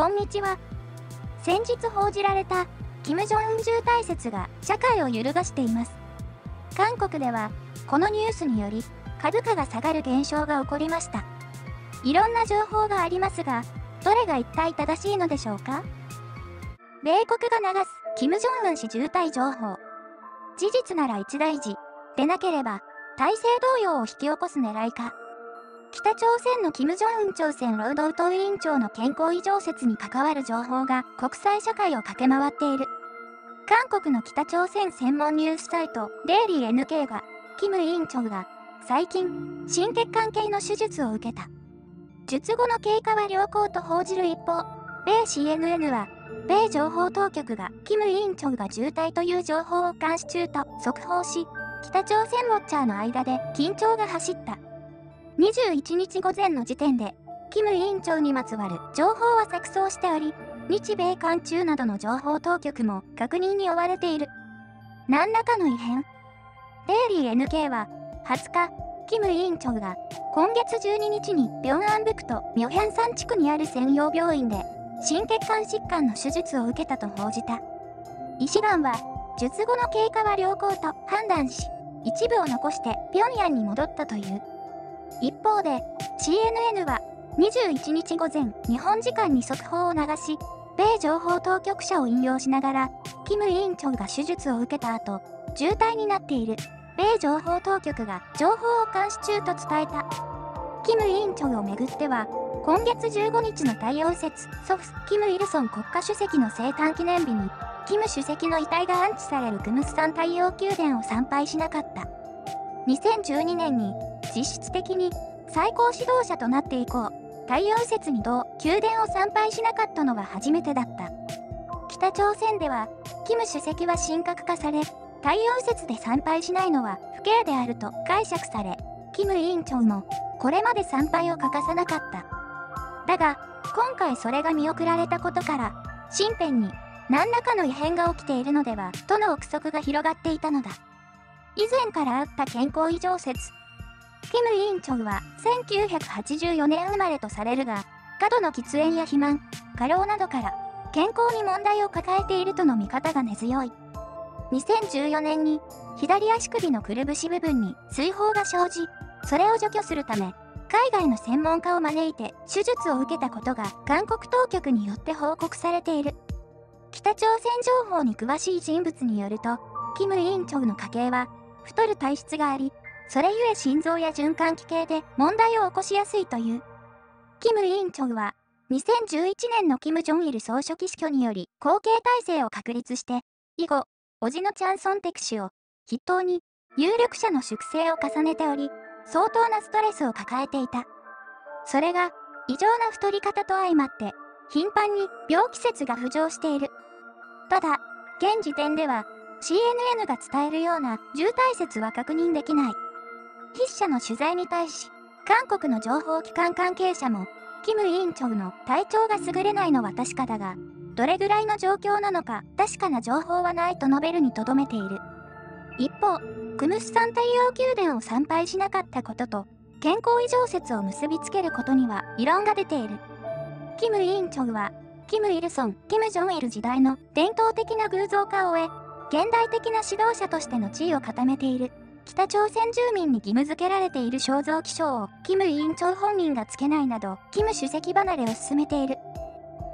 こんにちは。先日報じられた、金正恩重大説が社会を揺るがしています。韓国では、このニュースにより、株価が下がる現象が起こりました。いろんな情報がありますが、どれが一体正しいのでしょうか？米国が流す、金正恩氏重大情報。事実なら一大事。でなければ、体制動揺を引き起こす狙いか。北朝鮮の金正恩朝鮮労働党委員長の健康異常説に関わる情報が国際社会を駆け回っている。韓国の北朝鮮専門ニュースサイト、デイリー NK が、キム委員長が、最近、心血管系の手術を受けた。術後の経過は良好と報じる一方、米 CNN は、米情報当局が、キム委員長が重体という情報を監視中と速報し、北朝鮮ウォッチャーの間で緊張が走った。21日午前の時点で、キム委員長にまつわる情報は錯綜しており、日米韓中などの情報当局も確認に追われている。何らかの異変デイリー NK は20日、キム委員長が今月12日に平安北とミョヘン山地区にある専用病院で心血管疾患の手術を受けたと報じた。医師団は術後の経過は良好と判断し、一部を残して平壌に戻ったという。一方で、CNN は21日午前、日本時間に速報を流し、米情報当局者を引用しながら、キム委員長が手術を受けた後、重体になっている。米情報当局が情報を監視中と伝えた。キム委員長をめぐっては、今月15日の太陽節、祖父、キム・イルソン国家主席の生誕記念日に、キム主席の遺体が安置されるクムスサン太陽宮殿を参拝しなかった。2012年に実質的に最高指導者となって以降、太陽節に同宮殿を参拝しなかったのは初めてだった。北朝鮮では、キム主席は神格化され、太陽節で参拝しないのは不敬であると解釈され、キム委員長もこれまで参拝を欠かさなかった。だが、今回それが見送られたことから、身辺に何らかの異変が起きているのではとの憶測が広がっていたのだ。以前からあった健康異常説。キム委員長は1984年生まれとされるが、過度の喫煙や肥満、過労などから健康に問題を抱えているとの見方が根強い。2014年に左足首のくるぶし部分に水泡が生じ、それを除去するため、海外の専門家を招いて手術を受けたことが韓国当局によって報告されている。北朝鮮情報に詳しい人物によると、キム委員長の家系は太る体質があり、それゆえ心臓や循環器系で問題を起こしやすいという。キム委員長は、2011年のキム・ジョンイル総書記死去により後継体制を確立して、以後、叔父のチャンソンテク氏を筆頭に有力者の粛清を重ねており、相当なストレスを抱えていた。それが、異常な太り方と相まって、頻繁に病気説が浮上している。ただ、現時点では、CNN が伝えるような渋滞説は確認できない。筆者の取材に対し、韓国の情報機関関係者も、キム委員長の体調が優れないのは確かだが、どれぐらいの状況なのか確かな情報はないと述べるにとどめている。一方、クムスサン太陽宮殿を参拝しなかったことと、健康異常説を結びつけることには異論が出ている。キム委員長は、キム・イルソン、キム・ジョンイル時代の伝統的な偶像化を終え、現代的な指導者としての地位を固めている。北朝鮮住民に義務付けられている肖像記章をキム委員長本人がつけないなど、キム主席離れを進めている。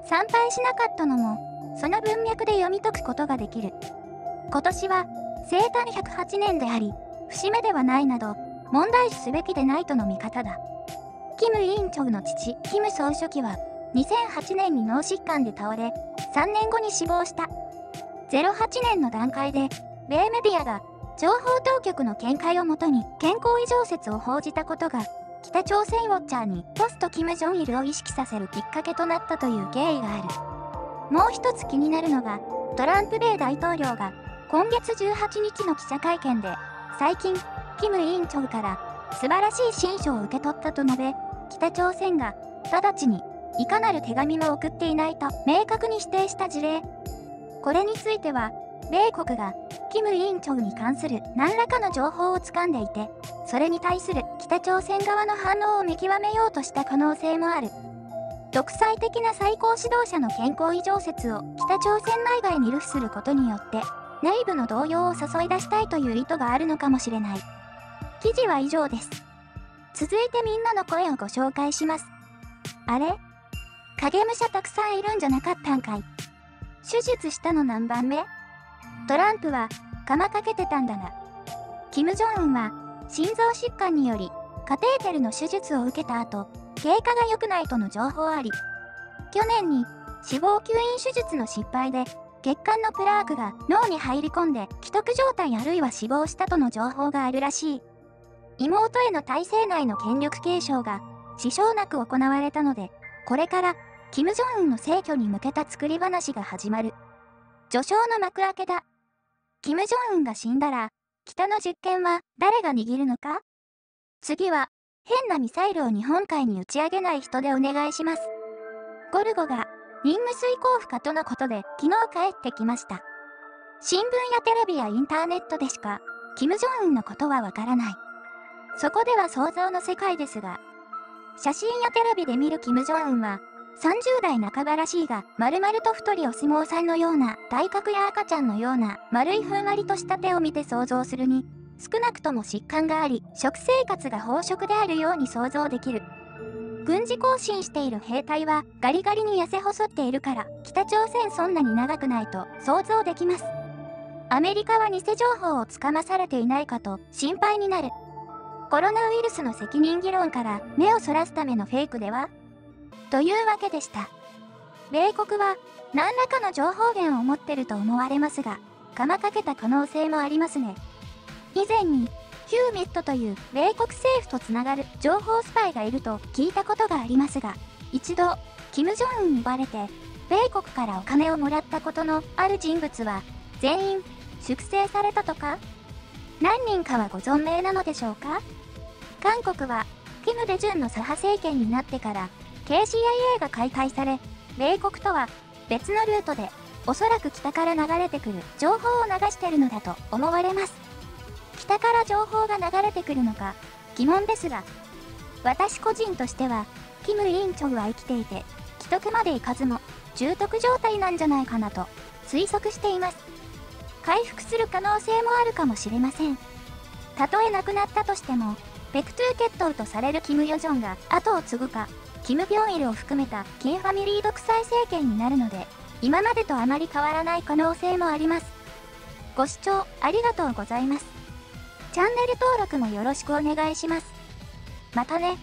参拝しなかったのも、その文脈で読み解くことができる。今年は、生誕108年であり、節目ではないなど、問題視すべきでないとの見方だ。キム委員長の父、キム総書記は、2008年に脳疾患で倒れ、3年後に死亡した。08年の段階で、米メディアが情報当局の見解をもとに健康異常説を報じたことが、北朝鮮ウォッチャーにポストキム・ジョンイルを意識させるきっかけとなったという経緯がある。もう一つ気になるのが、トランプ米大統領が今月18日の記者会見で、最近、キム委員長から素晴らしい親書を受け取ったと述べ、北朝鮮が直ちにいかなる手紙も送っていないと明確に否定した事例。これについては、米国が、キム委員長に関する何らかの情報をつかんでいて、それに対する北朝鮮側の反応を見極めようとした可能性もある。独裁的な最高指導者の健康異常説を北朝鮮内外に流布することによって、内部の動揺を誘い出したいという意図があるのかもしれない。記事は以上です。続いてみんなの声をご紹介します。あれ？影武者たくさんいるんじゃなかったんかい。手術したの何番目？トランプは、釜かけてたんだな。キム・ジョンウンは、心臓疾患により、カテーテルの手術を受けた後、経過が良くないとの情報あり、去年に死亡吸引手術の失敗で、血管のプラークが脳に入り込んで既得状態あるいは死亡したとの情報があるらしい。妹への体制内の権力継承が支障なく行われたので、これから、キム・ジョンウンの逝去に向けた作り話が始まる。序章の幕開けだ。キム・ジョンウンが死んだら、北の実験は誰が握るのか？次は、変なミサイルを日本海に打ち上げない人でお願いします。ゴルゴが、任務遂行不可とのことで昨日帰ってきました。新聞やテレビやインターネットでしか、キム・ジョンウンのことはわからない。そこでは想像の世界ですが、写真やテレビで見るキム・ジョンウンは、30代半ばらしいが、丸々と太りお相撲さんのような、体格や赤ちゃんのような、丸いふんわりとした手を見て想像するに、少なくとも疾患があり、食生活が飽食であるように想像できる。軍事行進している兵隊はガリガリに痩せ細っているから北朝鮮そんなに長くないと想像できます。アメリカは偽情報をつかまされていないかと心配になる。コロナウイルスの責任議論から目をそらすためのフェイクではというわけでした。米国は何らかの情報源を持ってると思われますが、かまかけた可能性もありますね。以前に、ヒューミットという米国政府とつながる情報スパイがいると聞いたことがありますが、一度、キム・ジョンウンにバレて、米国からお金をもらったことのある人物は、全員、粛清されたとか何人かはご存命なのでしょうか？韓国は、キム・デジュンの左派政権になってから、KCIA が解体され、米国とは別のルートで、おそらく北から流れてくる情報を流してるのだと思われます。北から情報が流れてくるのか、疑問ですが、私個人としては、キム・インチョルは生きていて、既得まで行かずも、重篤状態なんじゃないかなと推測しています。回復する可能性もあるかもしれません。たとえ亡くなったとしても、ペクトゥー血統とされるキム・ヨジョンが後を継ぐか、キム・ビョンイルを含めたキンファミリー独裁政権になるので、今までとあまり変わらない可能性もあります。ご視聴ありがとうございます。チャンネル登録もよろしくお願いします。またね。